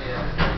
Yeah.